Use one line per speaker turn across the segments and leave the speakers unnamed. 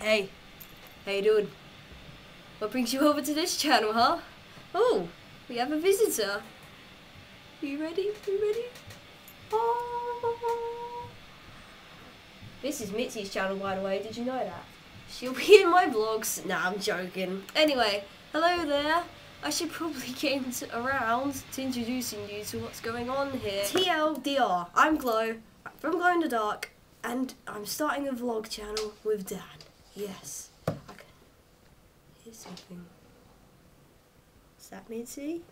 Hey, how you doing? What brings you over to this channel, huh? Oh, we have a visitor. You ready? You ready? Oh. This is Mitzi's channel, by the way. Did you know that? She'll be in my vlogs. Nah, I'm joking. Anyway, hello there. I should probably get around to introducing you to what's going on here. TLDR. I'm Glow from Glow in the Dark, and I'm starting a vlog channel with Dan. Yes, I can hear something. Is that Mitzi?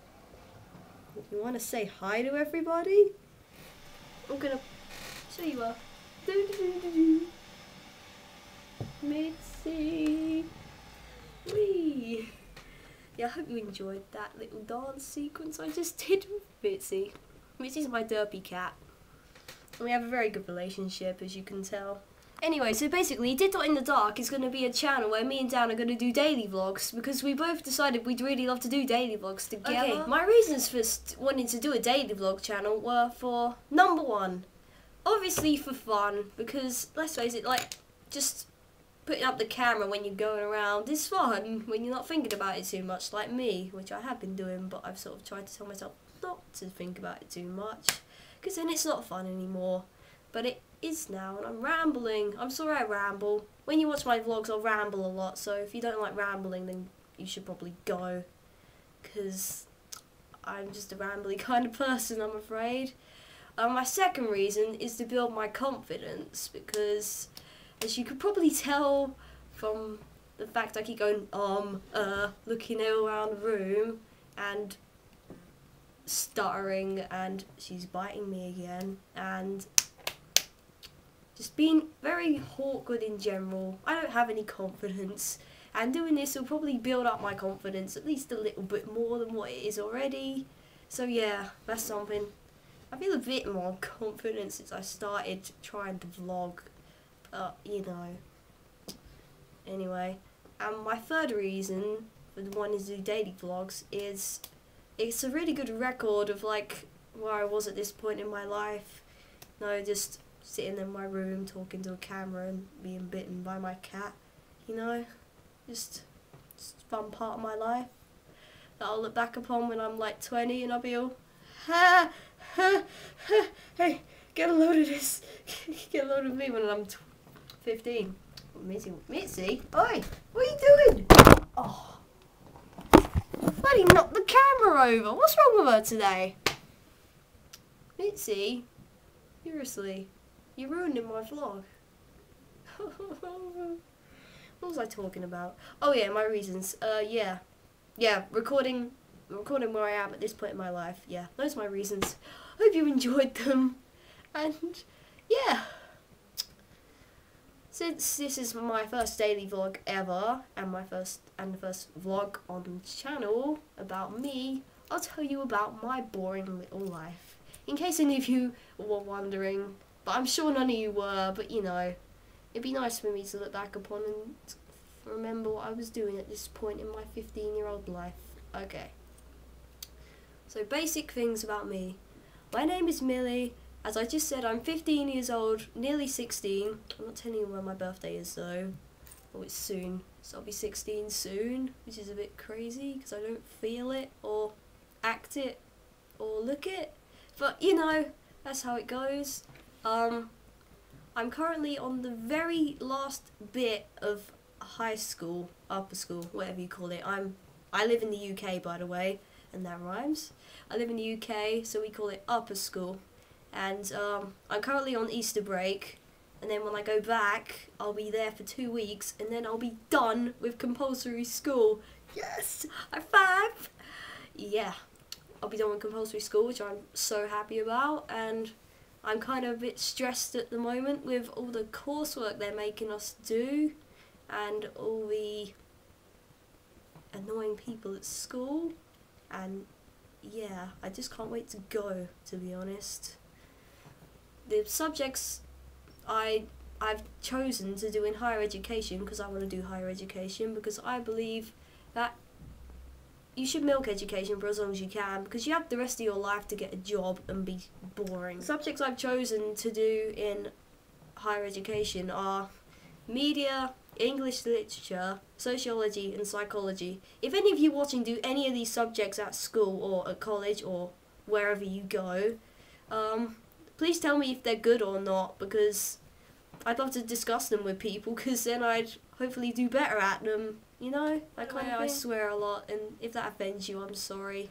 You want to say hi to everybody? I'm gonna show you up. Mitzi. Wee. Yeah, I hope you enjoyed that little dance sequence I just did with Mitzi. Mitzi's my derpy cat. We have a very good relationship, as you can tell. Anyway, so basically, DitDot in the Dark is going to be a channel where me and Dan are going to do daily vlogs because we both decided we'd really love to do daily vlogs together. Okay, my reasons for wanting to do a daily vlog channel were for number one, obviously for fun because let's face it, like just putting up the camera when you're going around is fun when you're not thinking about it too much, like me, which I have been doing, but I've sort of tried to tell myself not to think about it too much because then it's not fun anymore. But it is now, and I'm rambling. I'm sorry I ramble. When you watch my vlogs, I'll ramble a lot, so if you don't like rambling, then you should probably go. Because I'm just a rambly kind of person, I'm afraid. Uh, my second reason is to build my confidence, because as you could probably tell from the fact I keep going, um, uh, looking all around the room, and stuttering, and she's biting me again, and just being very awkward in general. I don't have any confidence, and doing this will probably build up my confidence at least a little bit more than what it is already. So yeah, that's something. I feel a bit more confident since I started trying to vlog, but you know. Anyway, and my third reason for wanting to do daily vlogs is it's a really good record of like where I was at this point in my life. No, just sitting in my room talking to a camera and being bitten by my cat. You know, just, just fun part of my life that I'll look back upon when I'm like 20 and I'll be all, ha, ha, ha, hey, get a load of this, get a load of me when I'm 15. Mitzi, Mitzi, oi, what are you doing? Oh, bloody knocked the camera over. What's wrong with her today? Mitzi, seriously. You ruined my vlog. what was I talking about? Oh yeah, my reasons. Uh, yeah, yeah, recording, recording where I am at this point in my life. Yeah, those are my reasons. Hope you enjoyed them, and yeah. Since this is my first daily vlog ever, and my first and the first vlog on the channel about me, I'll tell you about my boring little life. In case any of you were wondering but I'm sure none of you were, but you know, it'd be nice for me to look back upon and remember what I was doing at this point in my 15 year old life. Okay. So, basic things about me. My name is Millie. As I just said, I'm 15 years old, nearly 16. I'm not telling you when my birthday is though. Oh, it's soon. So I'll be 16 soon, which is a bit crazy because I don't feel it or act it or look it. But you know, that's how it goes. Um, I'm currently on the very last bit of high school, upper school, whatever you call it. I'm I live in the UK by the way, and that rhymes. I live in the UK, so we call it upper school. And um, I'm currently on Easter break, and then when I go back, I'll be there for two weeks, and then I'll be done with compulsory school. Yes, high five. Yeah, I'll be done with compulsory school, which I'm so happy about, and I'm kind of a bit stressed at the moment with all the coursework they're making us do and all the annoying people at school and yeah, I just can't wait to go to be honest. The subjects I I've chosen to do in higher education because I want to do higher education because I believe that you should milk education for as long as you can because you have the rest of your life to get a job and be boring. Subjects I've chosen to do in higher education are media, English literature, sociology, and psychology. If any of you watching do any of these subjects at school or at college or wherever you go, um, please tell me if they're good or not because I'd love to discuss them with people because then I'd hopefully do better at them. You know, like
Kind
I,
of
I swear a lot, and if that offends you, I'm sorry.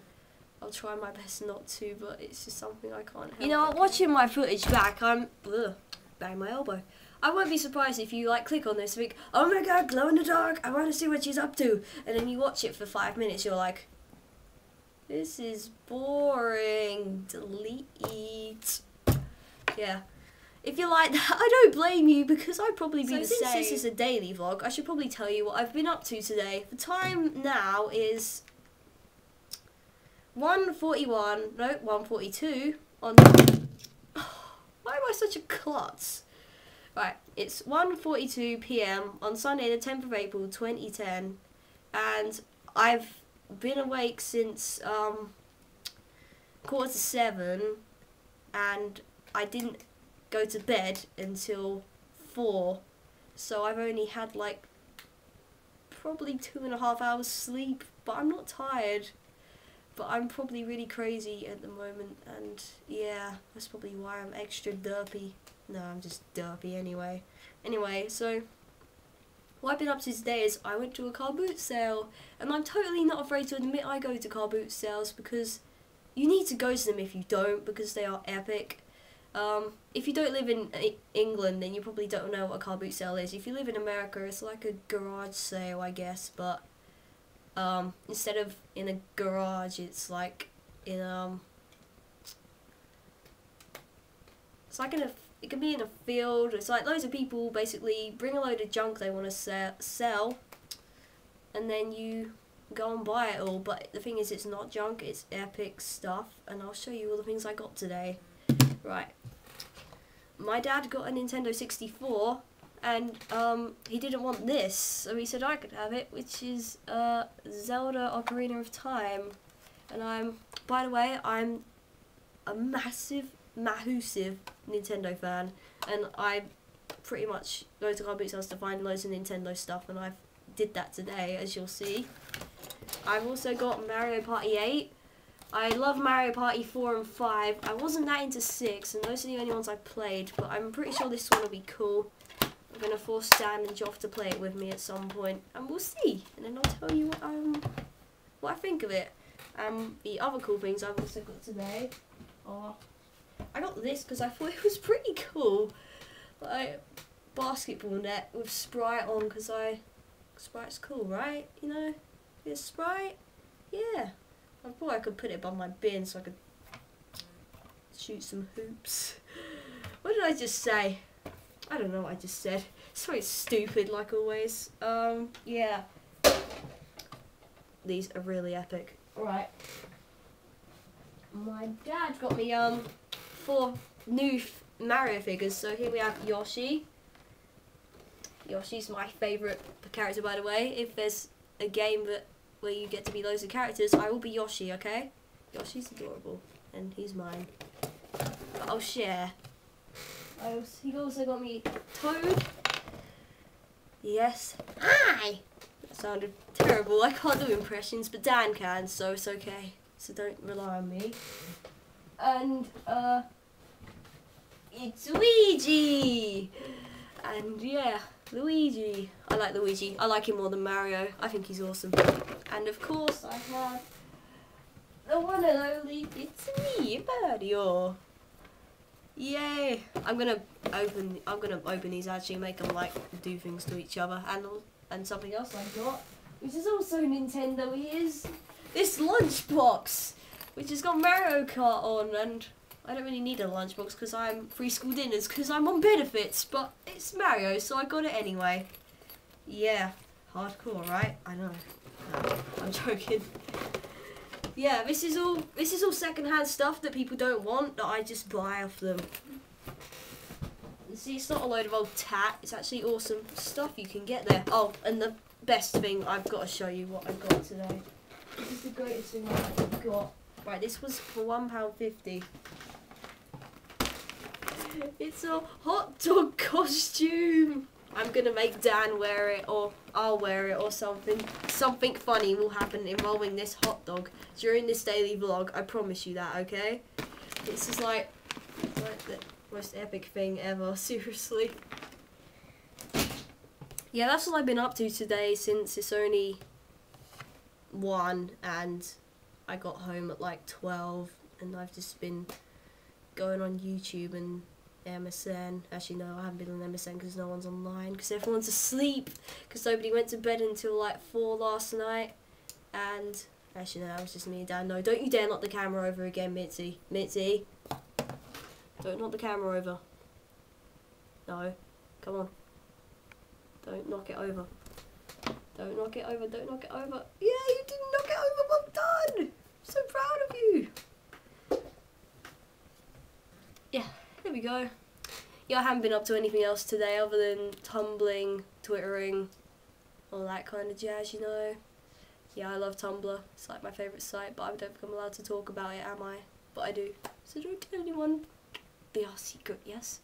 I'll try my best not to, but it's just something I can't help. You know, watching my footage back, I'm ugh, bang my elbow. I won't be surprised if you like click on this and think, oh my god, glow in the dark, I want to see what she's up to, and then you watch it for five minutes, you're like, this is boring. Delete. Yeah. If you like that, I don't blame you because I'd probably be
So
the
since
same.
this
This is a daily vlog. I should probably tell you what I've been up to today. The time now is 1.41, no, 1.42 on... Why am I such a klutz? Right, it's 1.42 p.m. on Sunday the 10th of April 2010 and I've been awake since um, quarter to seven and I didn't go to bed until four. So I've only had like probably two and a half hours sleep but I'm not tired. But I'm probably really crazy at the moment and yeah that's probably why I'm extra derpy. No I'm just derpy anyway. Anyway so what I've been up to today is I went to a car boot sale and I'm totally not afraid to admit I go to car boot sales because you need to go to them if you don't because they are epic. Um, if you don't live in E- England, then you probably don't know what a car boot sale is. If you live in America, it's like a garage sale, I guess, but um, instead of in a garage, it's like in um, it's like in a it can be in a field. It's like loads of people basically bring a load of junk they want to sell, sell, and then you go and buy it all. But the thing is, it's not junk; it's epic stuff. And I'll show you all the things I got today. Right. My dad got a Nintendo 64, and um, he didn't want this, so he said I could have it, which is uh, Zelda Ocarina of Time. And I'm, by the way, I'm a massive, massive Nintendo fan, and I pretty much go to car boot sales to find loads of Nintendo stuff, and I did that today, as you'll see. I've also got Mario Party 8. I love Mario Party 4 and 5. I wasn't that into 6, and those are the only ones I played, but I'm pretty sure this one will be cool. I'm going to force Stan and Joff to play it with me at some point, and we'll see. And then I'll tell you what, um, what I think of it. Um, the other cool things I've also got today are... I got this because I thought it was pretty cool. Like, basketball net with Sprite on because I... Sprite's cool, right? You know? It's Sprite? Yeah. I thought I could put it by my bin so I could shoot some hoops. What did I just say? I don't know what I just said. Something stupid like always. Um, yeah. These are really epic. Right. My dad got me um four new Mario figures. So here we have Yoshi. Yoshi's my favourite character, by the way. If there's a game that where you get to be loads of characters, I will be Yoshi, okay? Yoshi's adorable, and he's mine. But I'll share. I also, he also got me Toad. Yes. Hi! That sounded terrible. I can't do impressions, but Dan can, so it's okay. So don't rely on me. And, uh, it's Luigi! And yeah, Luigi. I like Luigi. I like him more than Mario. I think he's awesome. And of course, I have the one and only It's me, Mario. Yay! I'm gonna open. I'm gonna open these actually, make them like do things to each other, and and something else I got, which is also Nintendo. Is this lunchbox, which has got Mario Kart on, and I don't really need a lunchbox because I'm free school dinners because I'm on benefits, but it's Mario, so I got it anyway. Yeah, hardcore, right? I know. No, I'm joking. Yeah, this is all this is all secondhand stuff that people don't want that I just buy off them. See, it's not a load of old tat. It's actually awesome stuff you can get there. Oh, and the best thing I've got to show you what I've got today. This is the greatest thing I've got. Right, this was for one pound fifty. It's a hot dog costume. I'm gonna make Dan wear it, or I'll wear it, or something. Something funny will happen involving this hot dog during this daily vlog. I promise you that, okay? This is like, like the most epic thing ever. Seriously. Yeah, that's all I've been up to today since it's only one and I got home at like twelve, and I've just been going on YouTube and MSN. Actually, no, I haven't been on MSN because no one's online because everyone's asleep because nobody went to bed until like four last night. And actually, no, that was just me and Dan. No, don't you dare knock the camera over again, Mitzi. Mitzi, don't knock the camera over. No, come on. Don't knock it over. Don't knock it over. Don't knock it over. Yeah, you didn't knock it over. Well done. so proud of you. Yeah, there we go. Yeah, I haven't been up to anything else today other than tumbling, twittering, all that kind of jazz, you know. Yeah, I love Tumblr. It's like my favourite site, but I don't think I'm allowed to talk about it, am I? But I do. So don't tell anyone. Be our secret, yes?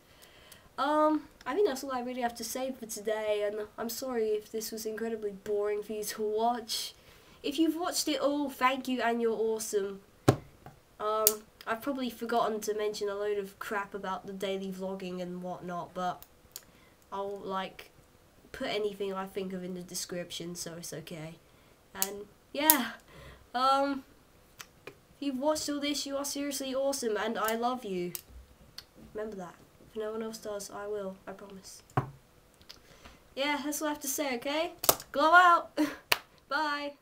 Um, I think that's all I really have to say for today, and I'm sorry if this was incredibly boring for you to watch. If you've watched it all, thank you and you're awesome. Um, I've probably forgotten to mention a load of crap about the daily vlogging and whatnot, but I'll like put anything I think of in the description, so it's okay. And yeah, um, if you've watched all this, you are seriously awesome, and I love you. Remember that. If no one else does, I will. I promise. Yeah, that's all I have to say. Okay, glow out. Bye.